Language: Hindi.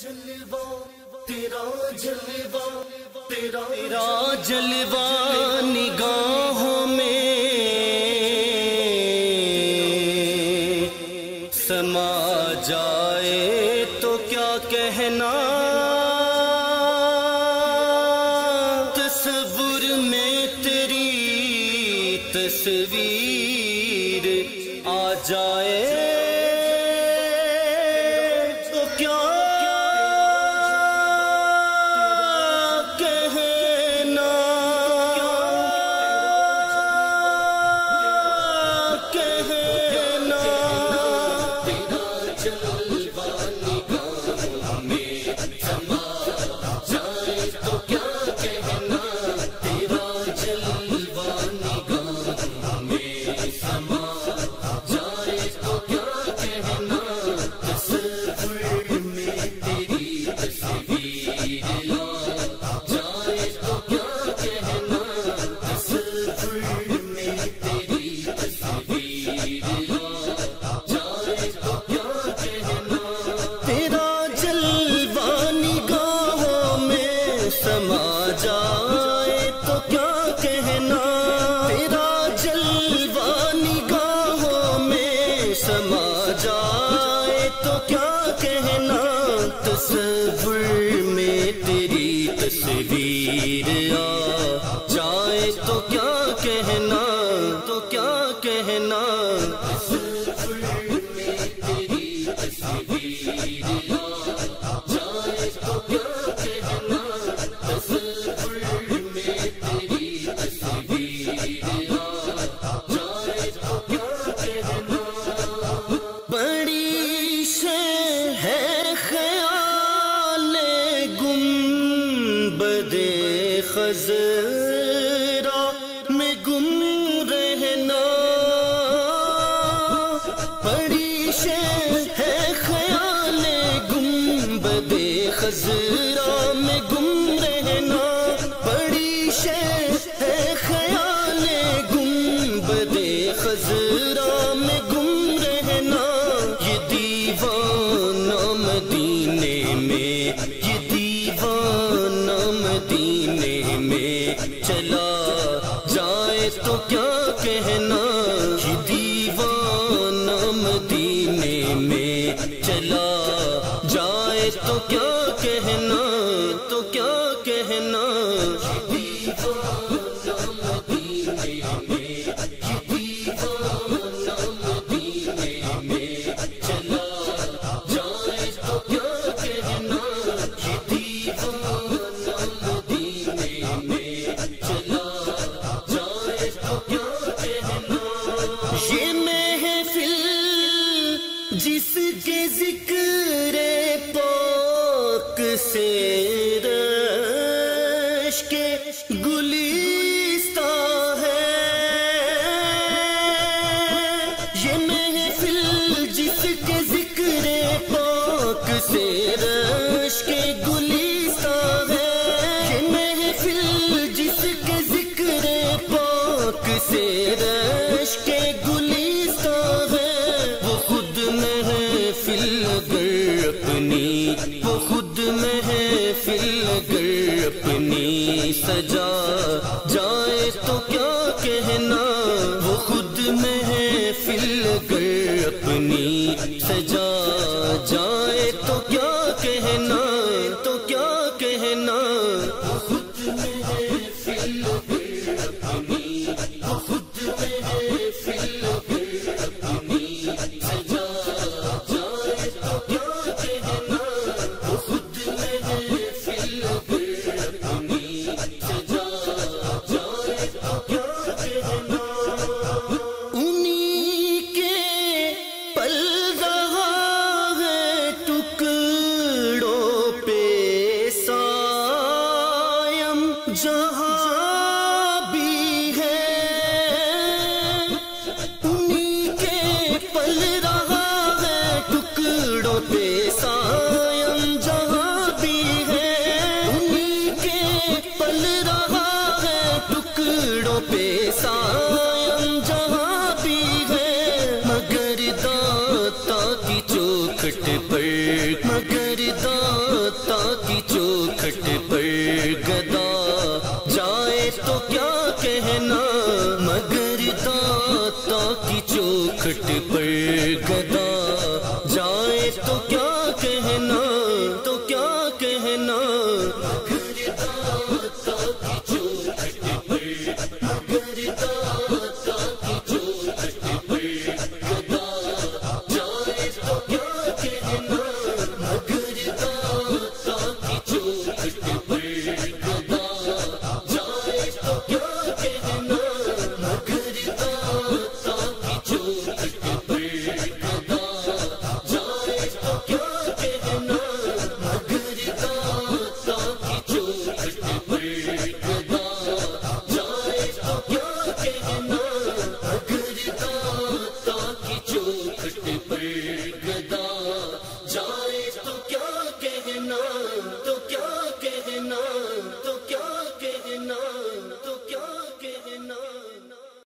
जलवा तेरा जलवा तेरा तेरा जलवा। निगाहों में समा जाए तो क्या कहना? तस्वुर में तेरी तस्वीर आ जाए तो क्या बड़ी से है ख्याल गुम बदे खजरा में गुम मदीने में, ये दीवाना मदीने में चला जाए तो क्या कहना? ये दीवाना मदीने में चला जाए तो क्या कहना? तो क्या कहना? ये से सजा जाए तो क्या कहना? वो खुद में है फिल कर अपनी सजा। पर मगर दाता की चौखट पर गदा। जाए तो क्या कहना? मगर दाता की चौखट पर गदा। please.